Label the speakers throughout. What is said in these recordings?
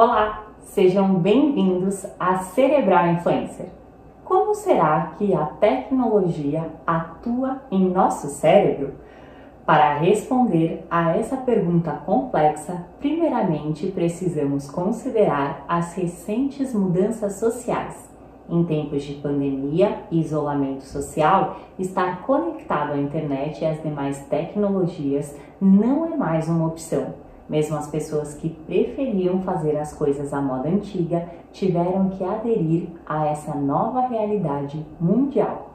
Speaker 1: Olá, sejam bem-vindos a Cerebral Influencer. Como será que a tecnologia atua em nosso cérebro? Para responder a essa pergunta complexa, primeiramente precisamos considerar as recentes mudanças sociais. Em tempos de pandemia e isolamento social, estar conectado à internet e às demais tecnologias não é mais uma opção mesmo as pessoas que preferiam fazer as coisas à moda antiga tiveram que aderir a essa nova realidade mundial.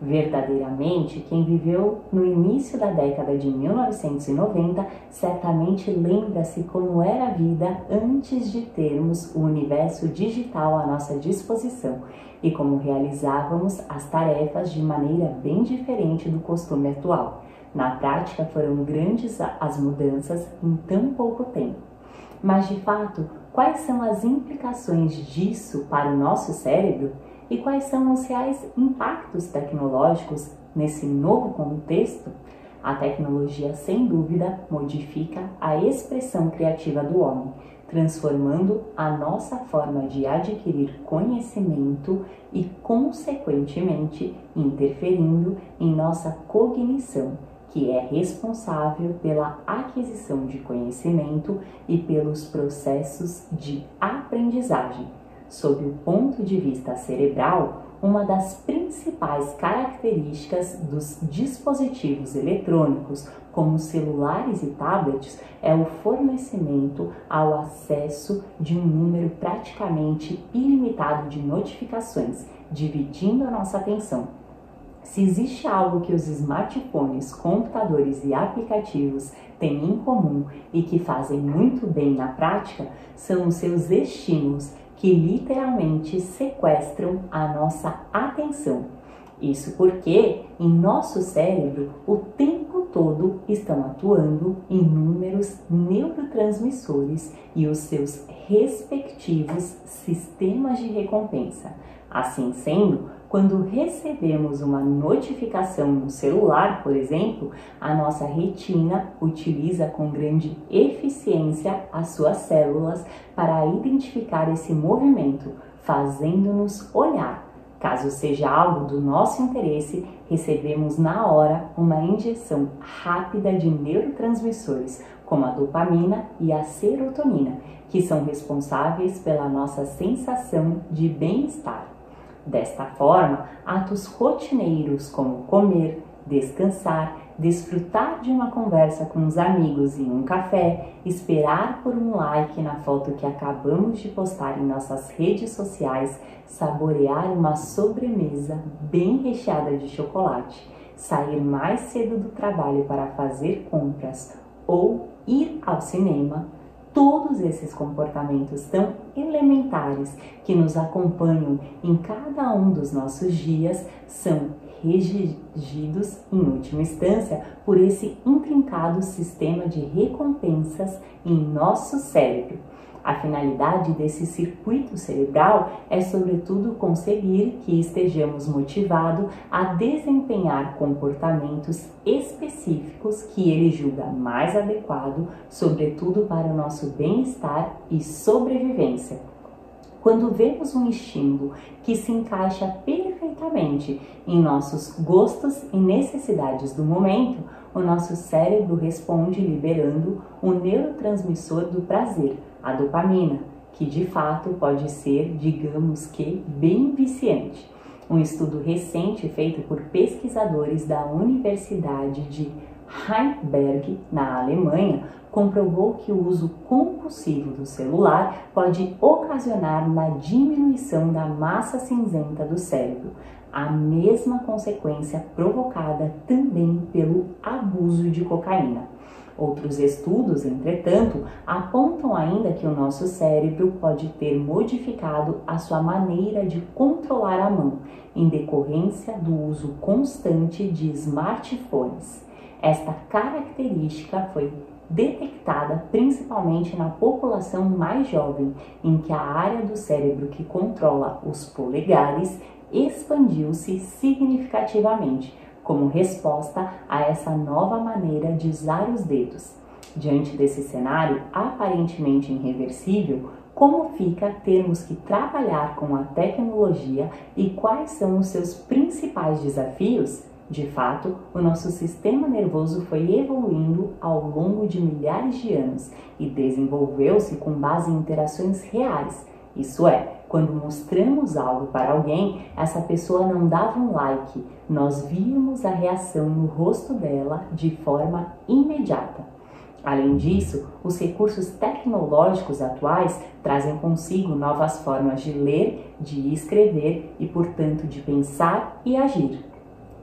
Speaker 1: Verdadeiramente, quem viveu no início da década de 1990 certamente lembra-se como era a vida antes de termos o universo digital à nossa disposição e como realizávamos as tarefas de maneira bem diferente do costume atual. Na prática, foram grandes as mudanças em tão pouco tempo. Mas, de fato, quais são as implicações disso para o nosso cérebro e quais são os reais impactos tecnológicos nesse novo contexto? A tecnologia, sem dúvida, modifica a expressão criativa do homem, transformando a nossa forma de adquirir conhecimento e, consequentemente, interferindo em nossa cognição que é responsável pela aquisição de conhecimento e pelos processos de aprendizagem. Sob o ponto de vista cerebral, uma das principais características dos dispositivos eletrônicos, como celulares e tablets, é o fornecimento ao acesso de um número praticamente ilimitado de notificações, dividindo a nossa atenção se existe algo que os smartphones, computadores e aplicativos têm em comum e que fazem muito bem na prática, são os seus estímulos que literalmente sequestram a nossa atenção. Isso porque em nosso cérebro o tempo todo estão atuando inúmeros neurotransmissores e os seus respectivos sistemas de recompensa. Assim sendo, quando recebemos uma notificação no celular, por exemplo, a nossa retina utiliza com grande eficiência as suas células para identificar esse movimento, fazendo-nos olhar. Caso seja algo do nosso interesse, recebemos na hora uma injeção rápida de neurotransmissores, como a dopamina e a serotonina, que são responsáveis pela nossa sensação de bem-estar. Desta forma, atos rotineiros como comer, descansar, desfrutar de uma conversa com os amigos em um café, esperar por um like na foto que acabamos de postar em nossas redes sociais, saborear uma sobremesa bem recheada de chocolate, sair mais cedo do trabalho para fazer compras ou ir ao cinema Todos esses comportamentos tão elementares que nos acompanham em cada um dos nossos dias são regidos, em última instância, por esse intrincado sistema de recompensas em nosso cérebro. A finalidade desse circuito cerebral é, sobretudo, conseguir que estejamos motivados a desempenhar comportamentos específicos que ele julga mais adequado, sobretudo para o nosso bem-estar e sobrevivência. Quando vemos um estímulo que se encaixa perfeitamente em nossos gostos e necessidades do momento, o nosso cérebro responde liberando o neurotransmissor do prazer, a dopamina, que de fato pode ser, digamos que, bem viciante. Um estudo recente feito por pesquisadores da Universidade de Heidelberg, na Alemanha, comprovou que o uso compulsivo do celular pode ocasionar na diminuição da massa cinzenta do cérebro, a mesma consequência provocada também pelo abuso de cocaína. Outros estudos, entretanto, apontam ainda que o nosso cérebro pode ter modificado a sua maneira de controlar a mão em decorrência do uso constante de smartphones. Esta característica foi detectada principalmente na população mais jovem, em que a área do cérebro que controla os polegares expandiu-se significativamente como resposta a essa nova maneira de usar os dedos. Diante desse cenário aparentemente irreversível, como fica termos que trabalhar com a tecnologia e quais são os seus principais desafios? De fato, o nosso sistema nervoso foi evoluindo ao longo de milhares de anos e desenvolveu-se com base em interações reais. Isso é, quando mostramos algo para alguém, essa pessoa não dava um like, nós víamos a reação no rosto dela de forma imediata. Além disso, os recursos tecnológicos atuais trazem consigo novas formas de ler, de escrever e, portanto, de pensar e agir.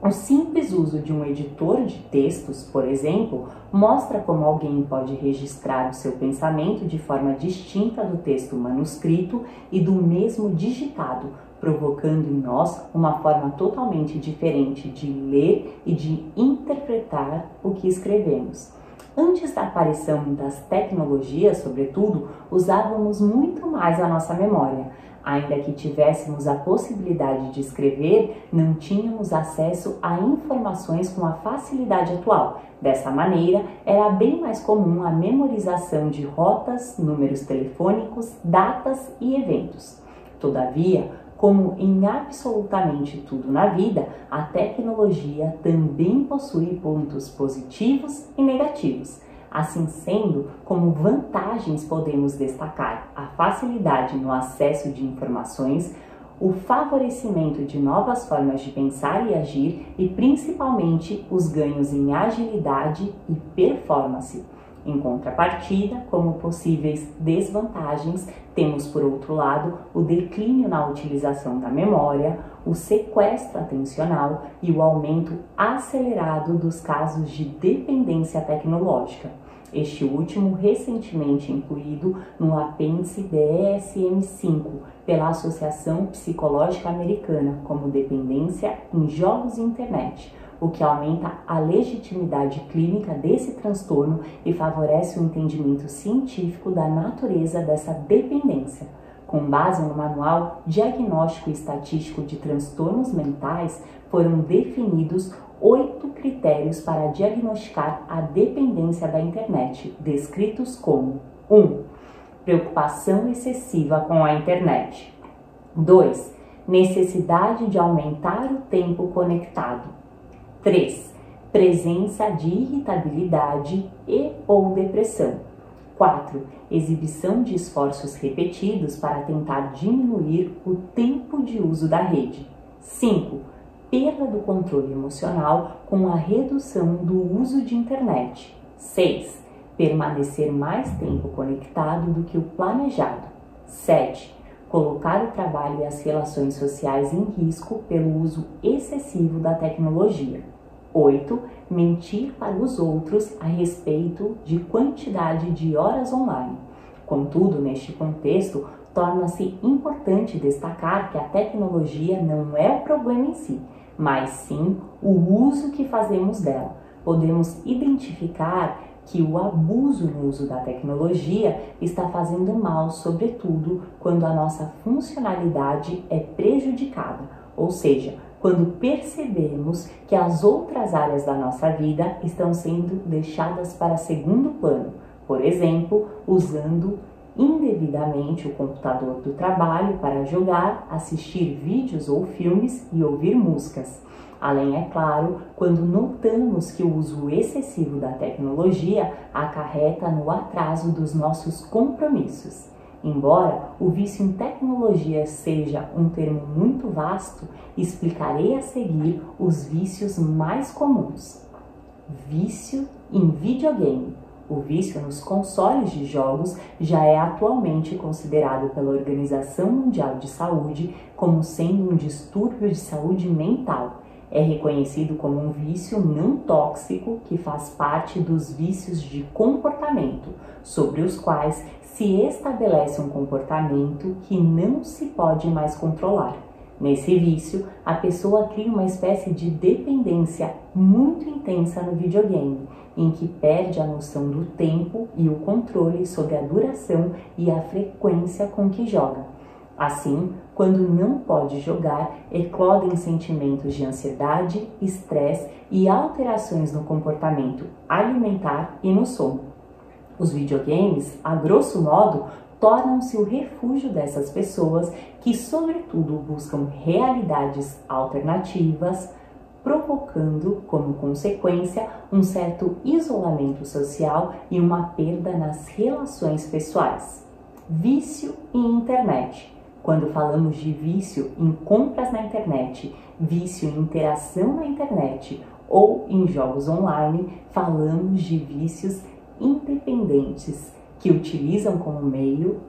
Speaker 1: O simples uso de um editor de textos, por exemplo, mostra como alguém pode registrar o seu pensamento de forma distinta do texto manuscrito e do mesmo digitado, provocando em nós uma forma totalmente diferente de ler e de interpretar o que escrevemos. Antes da aparição das tecnologias, sobretudo, usávamos muito mais a nossa memória. Ainda que tivéssemos a possibilidade de escrever, não tínhamos acesso a informações com a facilidade atual. Dessa maneira, era bem mais comum a memorização de rotas, números telefônicos, datas e eventos. Todavia, como em absolutamente tudo na vida, a tecnologia também possui pontos positivos e negativos. Assim sendo, como vantagens podemos destacar a facilidade no acesso de informações, o favorecimento de novas formas de pensar e agir e principalmente os ganhos em agilidade e performance. Em contrapartida, como possíveis desvantagens, temos por outro lado o declínio na utilização da memória, o sequestro atencional e o aumento acelerado dos casos de dependência tecnológica. Este último recentemente incluído no apêndice DSM-5 pela Associação Psicológica Americana como dependência em jogos e internet o que aumenta a legitimidade clínica desse transtorno e favorece o entendimento científico da natureza dessa dependência. Com base no Manual Diagnóstico Estatístico de Transtornos Mentais, foram definidos oito critérios para diagnosticar a dependência da internet, descritos como 1. Um, preocupação excessiva com a internet. 2. Necessidade de aumentar o tempo conectado. 3. Presença de irritabilidade e ou depressão. 4. Exibição de esforços repetidos para tentar diminuir o tempo de uso da rede. 5. Perda do controle emocional com a redução do uso de internet. 6. Permanecer mais tempo conectado do que o planejado. 7 colocar o trabalho e as relações sociais em risco pelo uso excessivo da tecnologia. 8. Mentir para os outros a respeito de quantidade de horas online. Contudo, neste contexto, torna-se importante destacar que a tecnologia não é o problema em si, mas sim o uso que fazemos dela. Podemos identificar que o abuso no uso da tecnologia está fazendo mal, sobretudo quando a nossa funcionalidade é prejudicada, ou seja, quando percebemos que as outras áreas da nossa vida estão sendo deixadas para segundo plano, por exemplo, usando indevidamente o computador do trabalho para jogar, assistir vídeos ou filmes e ouvir músicas. Além, é claro, quando notamos que o uso excessivo da tecnologia acarreta no atraso dos nossos compromissos. Embora o vício em tecnologia seja um termo muito vasto, explicarei a seguir os vícios mais comuns. Vício em videogame. O vício nos consoles de jogos já é atualmente considerado pela Organização Mundial de Saúde como sendo um distúrbio de saúde mental. É reconhecido como um vício não tóxico que faz parte dos vícios de comportamento, sobre os quais se estabelece um comportamento que não se pode mais controlar. Nesse vício, a pessoa cria uma espécie de dependência muito intensa no videogame, em que perde a noção do tempo e o controle sobre a duração e a frequência com que joga. Assim, quando não pode jogar, eclodem sentimentos de ansiedade, estresse e alterações no comportamento alimentar e no sono. Os videogames, a grosso modo, tornam-se o refúgio dessas pessoas que, sobretudo, buscam realidades alternativas, provocando, como consequência, um certo isolamento social e uma perda nas relações pessoais. Vício e internet. Quando falamos de vício em compras na internet, vício em interação na internet ou em jogos online, falamos de vícios independentes que utilizam como meio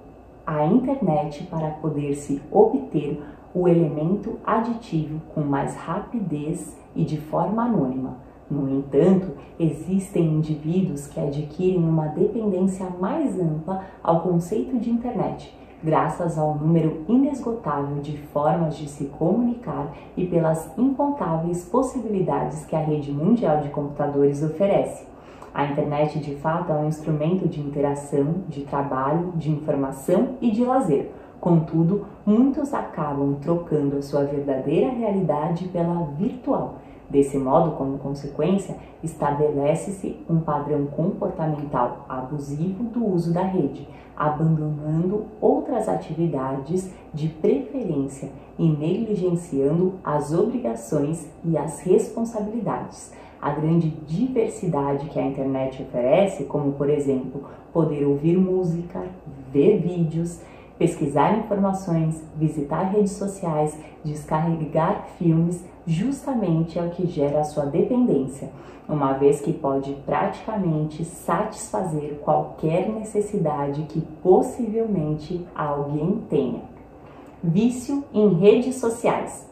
Speaker 1: a internet para poder se obter o elemento aditivo com mais rapidez e de forma anônima. No entanto, existem indivíduos que adquirem uma dependência mais ampla ao conceito de internet, graças ao número inesgotável de formas de se comunicar e pelas incontáveis possibilidades que a rede mundial de computadores oferece. A internet, de fato, é um instrumento de interação, de trabalho, de informação e de lazer. Contudo, muitos acabam trocando a sua verdadeira realidade pela virtual. Desse modo, como consequência, estabelece-se um padrão comportamental abusivo do uso da rede, abandonando outras atividades de preferência e negligenciando as obrigações e as responsabilidades a grande diversidade que a internet oferece, como por exemplo, poder ouvir música, ver vídeos, pesquisar informações, visitar redes sociais, descarregar filmes, justamente é o que gera a sua dependência, uma vez que pode praticamente satisfazer qualquer necessidade que possivelmente alguém tenha. Vício em redes sociais.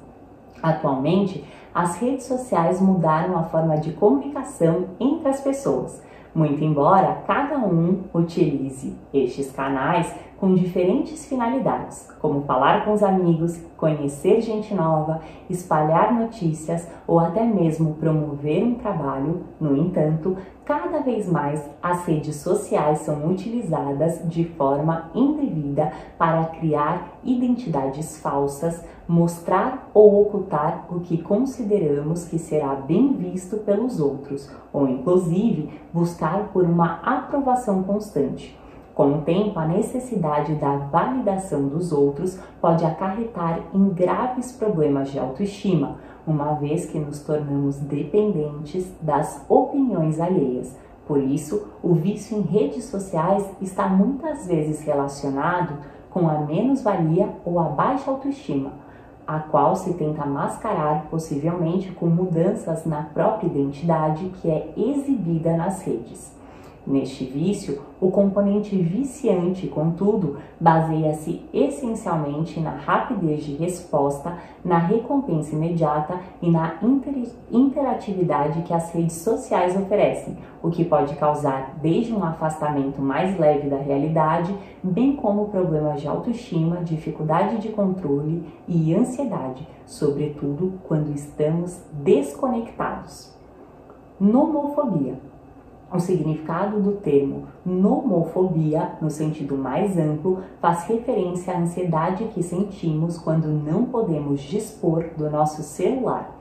Speaker 1: Atualmente, as redes sociais mudaram a forma de comunicação entre as pessoas, muito embora cada um utilize estes canais com diferentes finalidades, como falar com os amigos, conhecer gente nova, espalhar notícias ou até mesmo promover um trabalho. No entanto, cada vez mais as redes sociais são utilizadas de forma indevida para criar identidades falsas, mostrar ou ocultar o que consideramos que será bem visto pelos outros, ou inclusive buscar por uma aprovação constante. Com o tempo, a necessidade da validação dos outros pode acarretar em graves problemas de autoestima, uma vez que nos tornamos dependentes das opiniões alheias. Por isso, o vício em redes sociais está muitas vezes relacionado com a menos-valia ou a baixa autoestima, a qual se tenta mascarar possivelmente com mudanças na própria identidade que é exibida nas redes. Neste vício, o componente viciante, contudo, baseia-se essencialmente na rapidez de resposta, na recompensa imediata e na inter interatividade que as redes sociais oferecem, o que pode causar desde um afastamento mais leve da realidade, bem como problemas de autoestima, dificuldade de controle e ansiedade, sobretudo quando estamos desconectados. Nomofobia o significado do termo nomofobia, no sentido mais amplo, faz referência à ansiedade que sentimos quando não podemos dispor do nosso celular.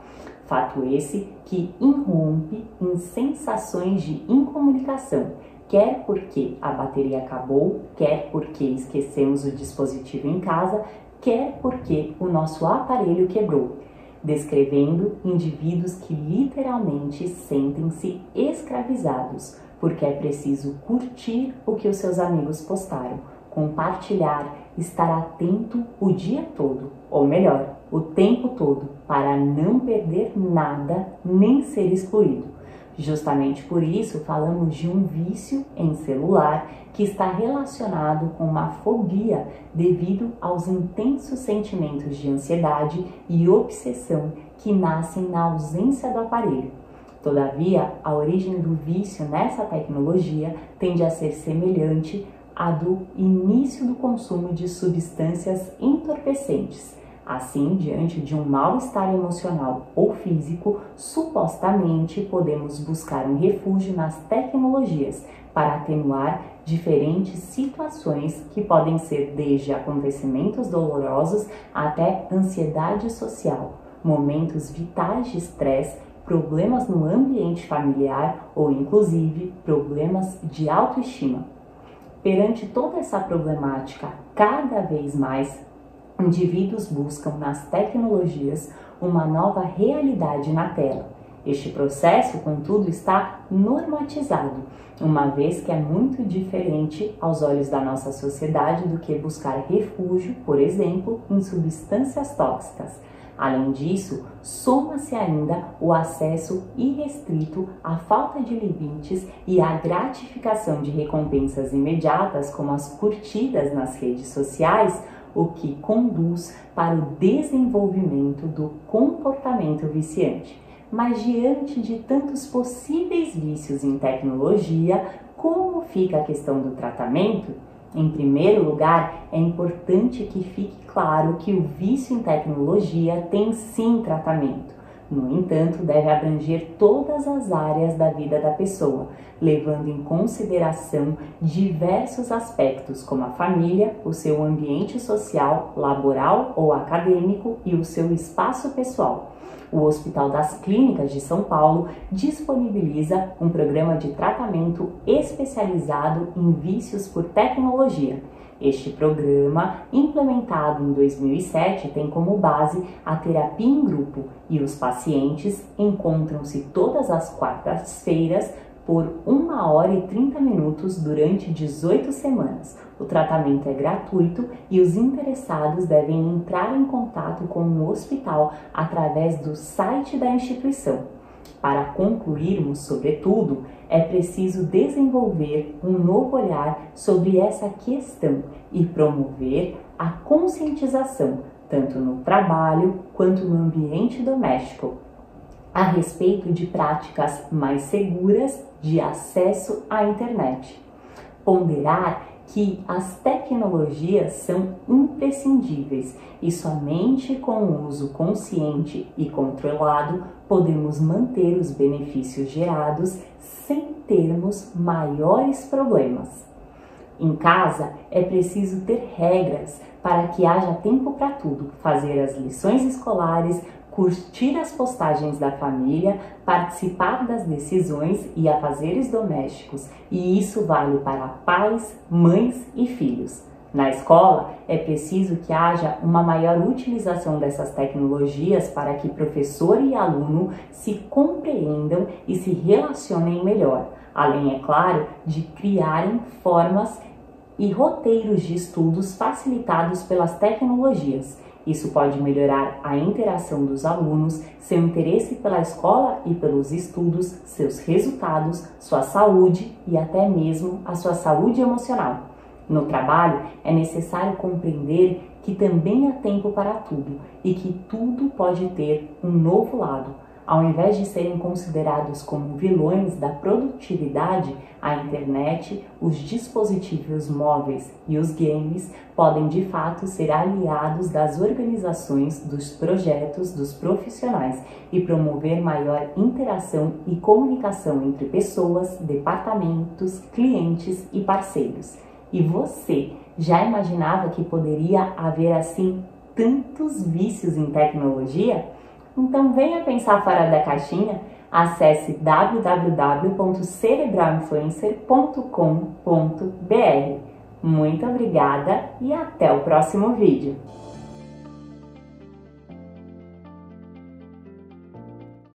Speaker 1: Fato esse que irrompe em sensações de incomunicação, quer porque a bateria acabou, quer porque esquecemos o dispositivo em casa, quer porque o nosso aparelho quebrou descrevendo indivíduos que literalmente sentem-se escravizados, porque é preciso curtir o que os seus amigos postaram, compartilhar, estar atento o dia todo, ou melhor, o tempo todo, para não perder nada nem ser excluído. Justamente por isso falamos de um vício em celular que está relacionado com uma fobia devido aos intensos sentimentos de ansiedade e obsessão que nascem na ausência do aparelho. Todavia, a origem do vício nessa tecnologia tende a ser semelhante à do início do consumo de substâncias entorpecentes Assim, diante de um mal-estar emocional ou físico, supostamente podemos buscar um refúgio nas tecnologias para atenuar diferentes situações que podem ser desde acontecimentos dolorosos até ansiedade social, momentos vitais de estresse, problemas no ambiente familiar ou inclusive problemas de autoestima. perante toda essa problemática, cada vez mais indivíduos buscam nas tecnologias uma nova realidade na tela. Este processo, contudo, está normatizado, uma vez que é muito diferente aos olhos da nossa sociedade do que buscar refúgio, por exemplo, em substâncias tóxicas. Além disso, soma-se ainda o acesso irrestrito à falta de limites e à gratificação de recompensas imediatas, como as curtidas nas redes sociais, o que conduz para o desenvolvimento do comportamento viciante. Mas diante de tantos possíveis vícios em tecnologia, como fica a questão do tratamento? Em primeiro lugar, é importante que fique claro que o vício em tecnologia tem sim tratamento. No entanto, deve abranger todas as áreas da vida da pessoa, levando em consideração diversos aspectos, como a família, o seu ambiente social, laboral ou acadêmico e o seu espaço pessoal. O Hospital das Clínicas de São Paulo disponibiliza um programa de tratamento especializado em vícios por tecnologia. Este programa, implementado em 2007, tem como base a terapia em grupo e os pacientes encontram-se todas as quartas-feiras por 1 hora e 30 minutos durante 18 semanas. O tratamento é gratuito e os interessados devem entrar em contato com o hospital através do site da instituição. Para concluirmos, sobretudo, é preciso desenvolver um novo olhar sobre essa questão e promover a conscientização, tanto no trabalho quanto no ambiente doméstico, a respeito de práticas mais seguras de acesso à internet. Ponderar que as tecnologias são imprescindíveis e somente com o uso consciente e controlado podemos manter os benefícios gerados sem termos maiores problemas. Em casa é preciso ter regras para que haja tempo para tudo, fazer as lições escolares, curtir as postagens da família, participar das decisões e afazeres domésticos, e isso vale para pais, mães e filhos. Na escola, é preciso que haja uma maior utilização dessas tecnologias para que professor e aluno se compreendam e se relacionem melhor, além, é claro, de criarem formas e roteiros de estudos facilitados pelas tecnologias isso pode melhorar a interação dos alunos, seu interesse pela escola e pelos estudos, seus resultados, sua saúde e até mesmo a sua saúde emocional. No trabalho, é necessário compreender que também há tempo para tudo e que tudo pode ter um novo lado ao invés de serem considerados como vilões da produtividade, a internet, os dispositivos móveis e os games podem de fato ser aliados das organizações, dos projetos, dos profissionais e promover maior interação e comunicação entre pessoas, departamentos, clientes e parceiros. E você já imaginava que poderia haver assim tantos vícios em tecnologia? Então venha pensar fora da caixinha. Acesse www.cerebralinfluencer.com.br. Muito obrigada e até o próximo vídeo.